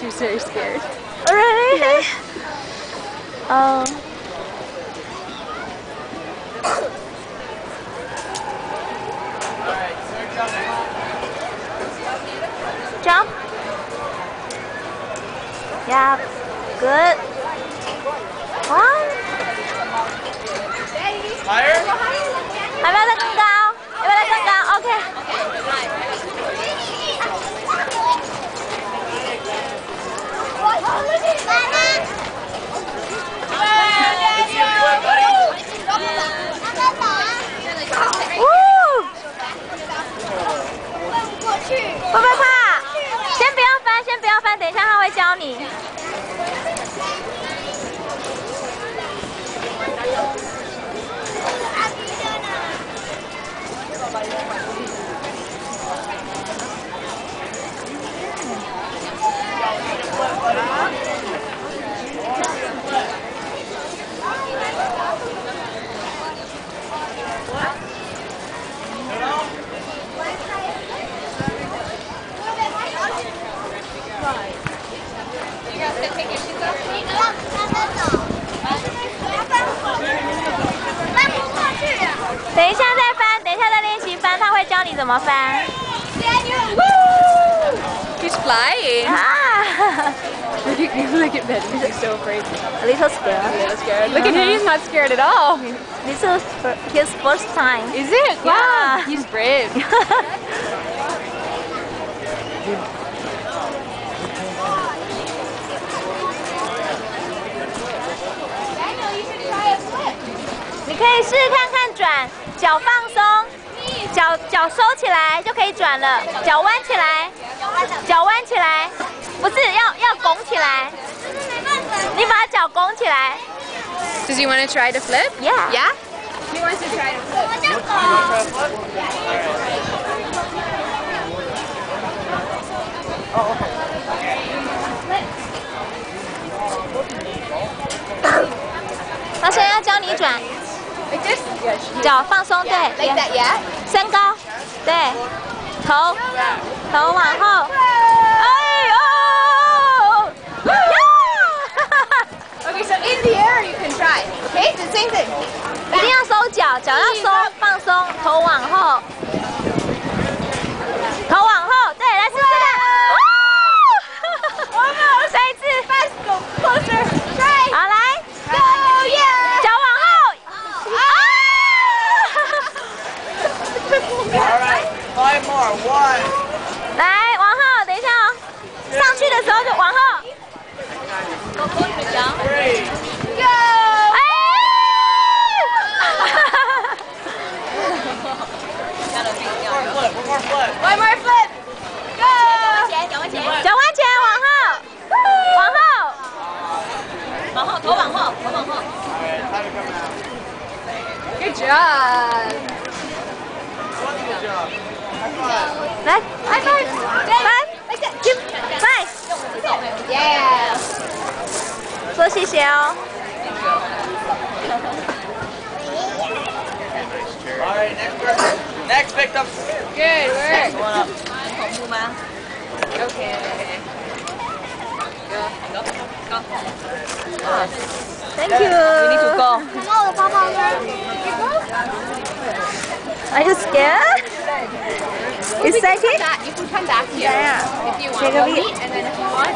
She was very scared. Alright! Yeah. Um. Jump. Yeah. Good. One. Higher. I'm at the 不会怕？先不要翻，先不要翻，等一下他会教你。怎么翻。 He's flying. Ah, Look at, look at Ben. He's so afraid. a little scared. A little scared. Look at him. He's not scared at all. This is fir- his first time. Is it? Yeah. Wow. He's brave. Daniel, you should try a flip. 你可以试试看看转，脚放松， 脚脚收起来就可以转了，脚弯起来，脚弯起来，不是要要拱起来，你把脚拱起来 Does he want to try to flip?，Yeah。Yeah? He wants to try to flip. Oh, 他现在要教你转，脚放松，对?升高，对，头头往后，哎呦，哈 Okay, so in the air you can try. Okay, the same thing. 一定要收脚，脚要收，放松，头往后，头往后，对，来试试看。哇！再一次，Fast go closer, try。好，来，Go yeah，脚往后。啊！All right, five more. One. 来，往后，等一下哦，上去的时候就往后。Three. Go！哎！One more flip. One more flip. One more flip. Go! 脚弯前，往后，往后。往后，头往后，头往后。All right, time to come out. Good job. Good job. High five. 来，来，来，来，give nice，Yeah. 说谢谢哦。All right, next person. Next victim. Good work. One up. 恐怖吗？Okay. Thank you. We need to go. Are you scared? Excited? That you can come back here Yeah. if you want. Take a We'll meet, and then if you want.